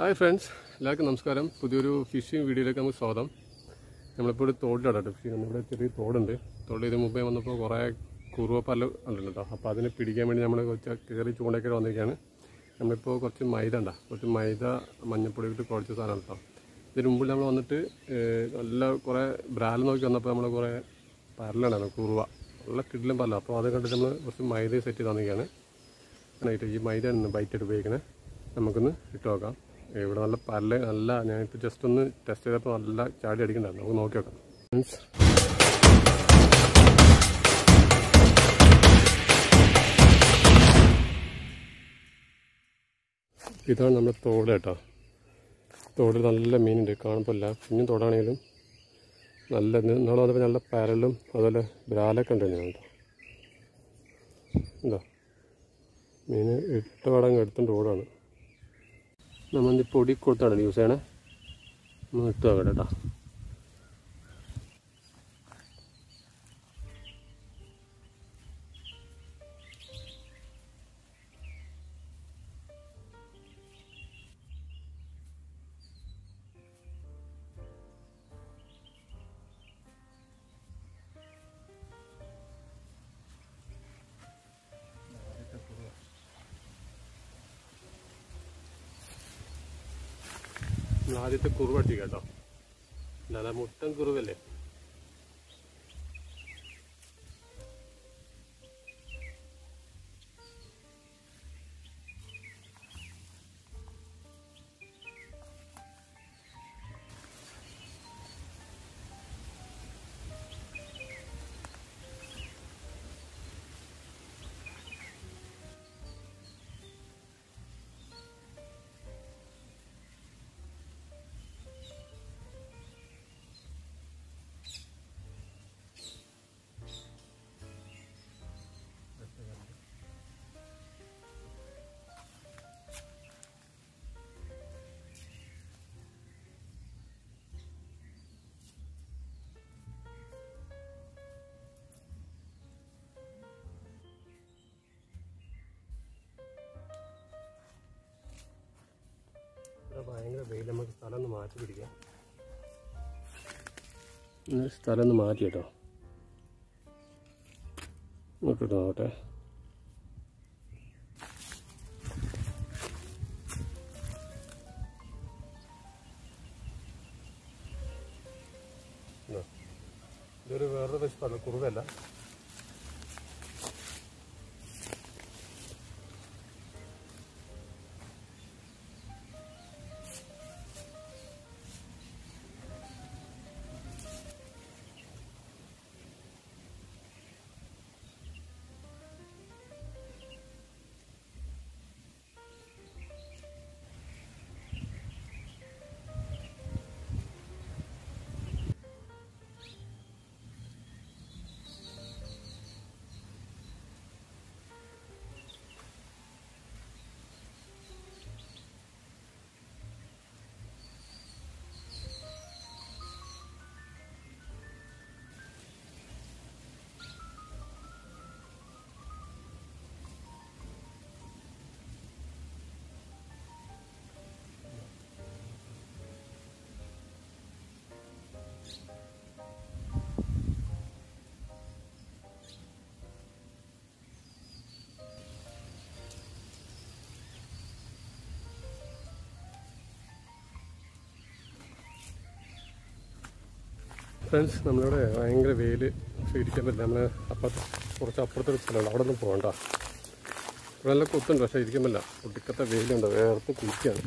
Hi friends എല്ലാവർക്കും നമസ്കാരം. പുതിയൊരു ഫിഷിംഗ് വീഡിയോയിലേക്ക് നമുക്ക് സ്വാഗതം. നമ്മളിപ്പോൾ ഒരു തോട്ടിലാണ് കേട്ടോ ഫിഷിംഗ് നമ്മുടെ ചെറിയ തോടുണ്ട്. തോട് ഇതിന് മുമ്പേ വന്നപ്പോൾ കുറേ കുറുവപ്പല്ല ഉണ്ടല്ലോ കേട്ടോ. അപ്പോൾ അതിനെ പിടിക്കാൻ വേണ്ടി നമ്മൾ കുറച്ച് കയറി ചൂണ്ടയൊക്കെ വന്നിരിക്കുകയാണ്. നമ്മളിപ്പോൾ കുറച്ച് മൈദ ഉണ്ടോ? കുറച്ച് മൈദ മഞ്ഞപ്പൊടി ഇട്ട് കുഴച്ച സാധനം കേട്ടോ. ഇതിന് മുമ്പിൽ നമ്മൾ വന്നിട്ട് നല്ല കുറേ ബ്രാൽ നോക്കി വന്നപ്പോൾ നമ്മൾ കുറേ പല്ലുണ്ടായിരുന്നു കുറുവ. നല്ല കിടിലും പല്ല. അപ്പോൾ അത് കണ്ടിട്ട് നമ്മൾ കുറച്ച് മൈദ സെറ്റ് ചെയ്ത് തന്നിരിക്കുകയാണ് ഈ മൈദ ബൈറ്റ് ആയിട്ട് ഉപയോഗിക്കണേ. നമുക്കൊന്ന് ഇട്ട് നോക്കാം. ഇവിടെ നല്ല പല്ല നല്ല ഞാനിപ്പോൾ ജസ്റ്റ് ഒന്ന് ടെസ്റ്റ് ചെയ്തപ്പോൾ നല്ല ചാടി അടിക്കണ്ടായിരുന്നു നമുക്ക് നോക്കി നോക്കാം. മീൻസ് ഇതാണ് നമ്മുടെ തോട് കേട്ടോ. തോടിൽ നല്ല മീനുണ്ട്. കാണുമ്പോൾ പിന്നെ കുഞ്ഞും തോടാണെങ്കിലും നല്ല നിന്നോളം വന്നപ്പോൾ നല്ല പരലും അതുപോലെ ബ്രാലൊക്കെ ഉണ്ട് ഞാൻ കേട്ടോ എന്താ മീൻ ഇട്ട വടങ്ങ് എടുത്തോണ്ട് ഓടാണ്. നമ്മൾ പൊടി കൊടുത്താണ് യൂസ് ചെയ്യണേ. നമ്മൾ ഇട്ട് നോക്കട്ടെ കേട്ടോ ആദ്യത്തെ കുറുവ് അടിച്ചു കേട്ടോ അല്ലാതെ മുട്ടൻ കുറുവല്ലേ? മാറ്റി പിടിക്കാം. സ്ഥലം ഒന്ന് മാറ്റി കേട്ടോ. നോക്കിട്ട് നോക്കട്ടെ. ഇതാ. ഇതൊരു വേറൊരു വശത്താണ് കുറുവല്ല. ഫ്രണ്ട്സ് നമ്മളിവിടെ ഭയങ്കര വെയിൽ സ്വീകരിക്കാൻ പറ്റില്ല നമ്മൾ അപ്പുറത്ത് കുറച്ച് അപ്പുറത്തൊരു സ്ഥലമുണ്ട്. അവിടെ ഒന്നും പോകണ്ട. ഇവിടെ നല്ല കുത്തുണ്ട് പക്ഷേ ഇരിക്കാൻ പറ്റില്ല കുട്ടിക്കത്തെ വെയിലുണ്ട്. വേർത്ത് കുളിക്കുകയാണ്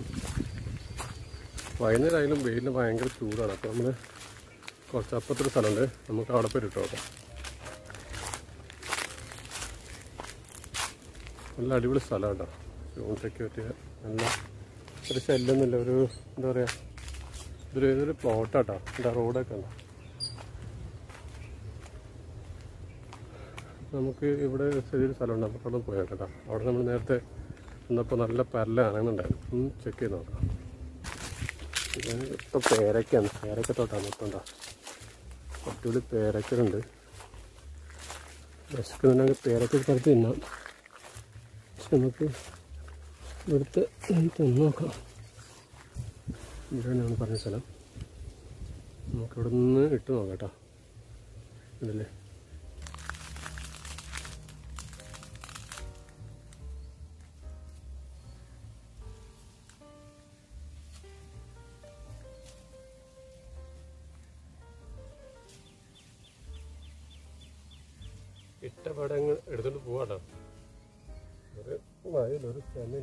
വൈകുന്നേരം ആയാലും വെയിലിന് ഭയങ്കര ചൂടാണ്. അപ്പോൾ നമ്മൾ കുറച്ച് അപ്പുറത്തൊരു സ്ഥലമുണ്ട്. നമുക്ക് അവിടെ പോയി ഇട്ട് നല്ല അടിപൊളി സ്ഥലമാണ് കേട്ടോ ചൂണ്ടയ്ക്ക് പറ്റിയ നല്ല ഒരു ശല്യമൊന്നുമില്ല ഒരു എന്താ പറയുക ഇതൊരു ഇതൊരു പ്ലോട്ടാട്ടോ എന്താ റോഡൊക്കെ ഉണ്ടോ? നമുക്ക് ഇവിടെ ചെറിയൊരു സ്ഥലമുണ്ട്. നമുക്ക് അവിടെ പോയാൽ കേട്ടോ. അവിടെ നമ്മൾ നേരത്തെ വന്നപ്പോൾ നല്ല പരല ഒന്ന് ചെക്ക് ചെയ്ത് നോക്കാം. ഇപ്പം പേരയ്ക്കാണ് പേരയ്ക്ക തോട്ടാണ് മൊത്തം ഉണ്ടോ. അടിപൊളി പേരക്കലുണ്ട് വിശക്കുന്നുണ്ടെങ്കിൽ പേരയ്ക്ക പറിച്ച് തിന്നാം. പക്ഷെ നമുക്ക് ഇവിടുത്തെ തിന്ന് നോക്കാം. ഇവിടെയാണ് പറഞ്ഞ സ്ഥലം. നമുക്കിവിടെ നിന്ന് ഇട്ട് നോക്കാം കേട്ടോ ഇതല്ലേ? ഇട്ട പടങ്ങൾ എടുത്തോണ്ട് പോവാട്ടോ. ഒരു വയലൊരു ചെന്നൈ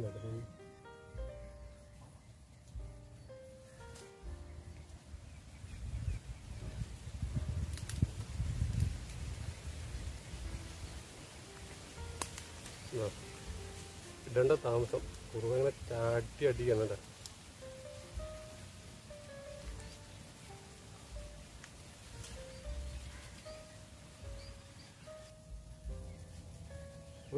ഇടേണ്ട താമസം കുറുവങ്ങളെ ചാട്ടി അടിക്കുന്നുണ്ട്.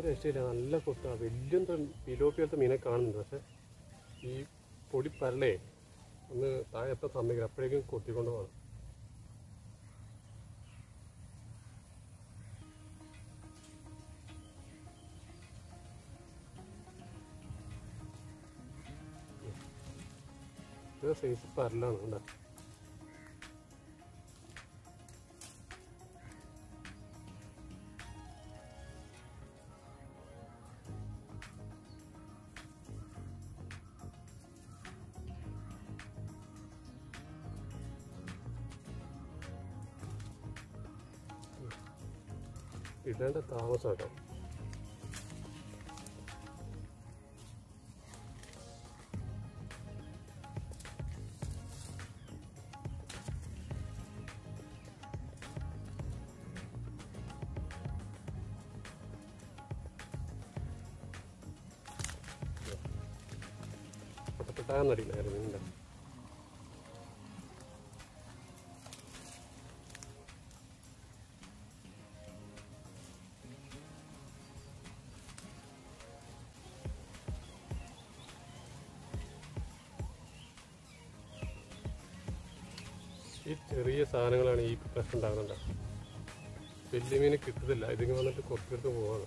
ഒരു രക്ഷയില്ല. നല്ല കൊത്താണ് വലിയ പിലോപ്പിയത്തെ മീനെ കാണുന്നുണ്ട്. പക്ഷെ ഈ പൊടി പരളേ ഒന്ന് താഴെ എത്താൻ സമ്മതിക്കില്ല അപ്പോഴേക്കും കൊത്തിക്കൊണ്ട് പോകണം സൈസ് പരലാണ് കണ്ടോ? ഇടേണ്ട താമസം കേട്ടോ പെട്ടപ്പെട്ടാന്നടിയില്ലായിരുന്നു ഈ ചെറിയ സാധനങ്ങളാണ് ഈ പ്രശ്നം ഉണ്ടാകുന്നുണ്ടാവുക വലിയ മീന് കിട്ടത്തില്ല ഇതിങ്ങനെ വന്നിട്ട് കുറച്ചെടുത്ത് പോവാണ്.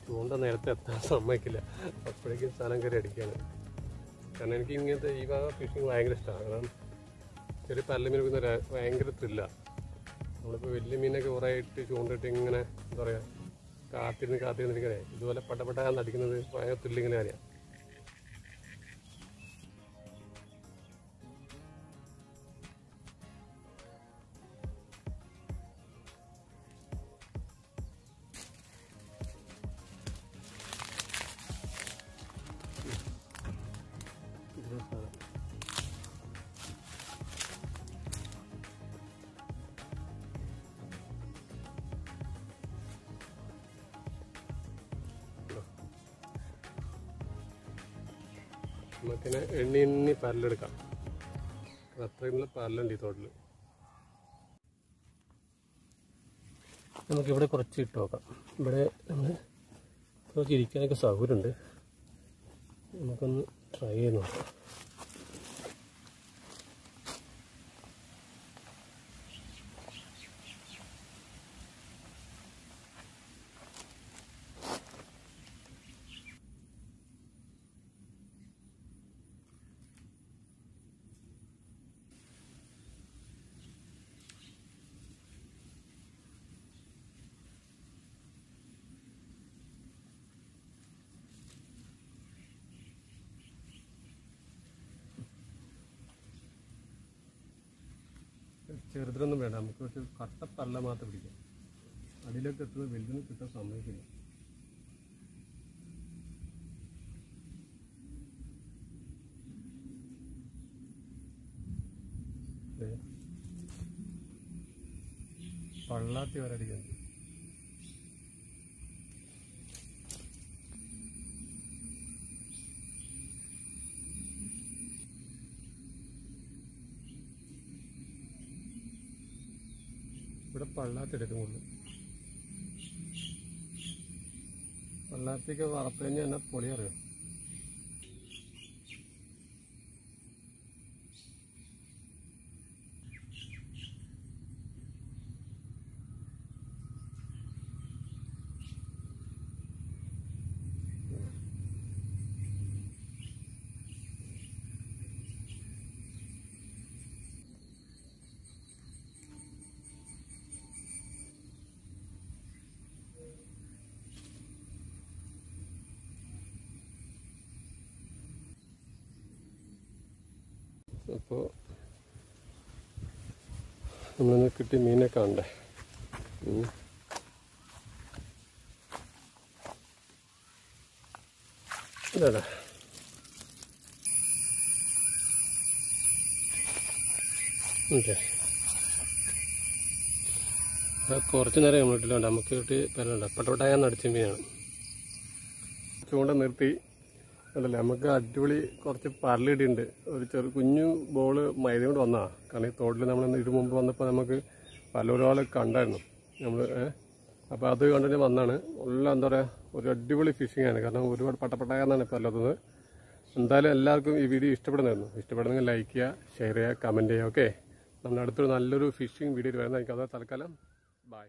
ചൂണ്ട നേരത്തെ എത്താൻ സമ്മതിക്കില്ല. അപ്പോഴേക്കും സ്ഥലം കയറി അടിക്കാണ് കാരണം എനിക്ക് ഇങ്ങനത്തെ ഈ ഭാഗം ഫിഷിങ് ഭയങ്കര ഇഷ്ടമാണ് കാരണം ചെറിയ പല്ല മീൻ ര- ഭയങ്കര ത്രില്ല നമ്മളിപ്പോൾ വലിയ മീനൊക്കെ കുറേ ഇട്ട് ചൂണ്ടിട്ട് ഇങ്ങനെ എന്താ പറയുക കാത്തിരുന്ന് കാത്തിരുന്നിരിക്കണേ ഇതുപോലെ പട്ടപ്പെട്ടാന്ന് അടിക്കുന്നത് ഭയങ്കര ത്രില്ലിങ്ങനെ കാര്യമാണ് നമുക്കിനെ എണ്ണി എണ്ണി പരലെടുക്കാം അത്രയും പരലുണ്ട് ഈ തോട്ടിൽ നമുക്കിവിടെ കുറച്ച് ഇട്ട് നോക്കാം. ഇവിടെ നമ്മൾ കുറച്ച് ഇരിക്കാനൊക്കെ സൗകര്യമുണ്ട്. നമുക്കൊന്ന് ട്രൈ ചെയ്ത് നോക്കാം. ചെറുതിനൊന്നും വേണ്ട. നമുക്ക് കുറച്ച് കട്ടപ്പല്ല മാത്രം പിടിക്കാം. അടിയിലൊക്കെ എത്തുന്നത് വലുതിന് കിട്ടാൻ സമ്മതിക്കില്ല. പള്ളാത്തി വരെ അടിക്കാൻ ഇവിടെ പള്ളാത്തി പൊളി കൂടുതൽ അപ്പോൾ നമ്മളിന്ന് കിട്ടിയ മീനെ കാണണ്ടേ. ഇതാടാ. കുറച്ച് നേരം ഇട്ടില്ല നമുക്ക് കിട്ടി തരണ്ട പട്ടോട്ടായ അടിച്ച മീനാണ്. ചൂണ്ട നിർത്തി. അതല്ലേ നമുക്ക് അടിപൊളി കുറച്ച് പരലിടിയുണ്ട് ഒരു ചെറു കുഞ്ഞു ബോൾ മൈദ കൊണ്ട് വന്നാ. കാരണം ഈ തോട്ടിൽ നമ്മൾ ഇതിനു മുമ്പ് വന്നപ്പോൾ നമുക്ക് പലൊരാൾ കണ്ടായിരുന്നു. നമ്മൾ അപ്പോൾ അത് കണ്ടിട്ട് വന്നാണ്. ഉള്ള എന്താ പറയുക ഒരു അടിപൊളി ഫിഷിംഗ് ആണ്. കാരണം ഒരുപാട് പട്ടപ്പട്ടായ എന്നാണ് ഇപ്പോൾ അല്ലാത്തത്. എന്തായാലും എല്ലാവർക്കും ഈ വീഡിയോ ഇഷ്ടപ്പെടുന്നായിരുന്നു ഇഷ്ടപ്പെടുന്നെങ്കിൽ ലൈക്ക് ചെയ്യുക ഷെയർ ചെയ്യുക കമന്റ് ചെയ്യുക ഓക്കെ നമ്മുടെ അടുത്തൊരു നല്ലൊരു ഫിഷിംഗ് വീഡിയോ വരുന്നതായിരിക്കും. അത് തൽക്കാലം ബൈ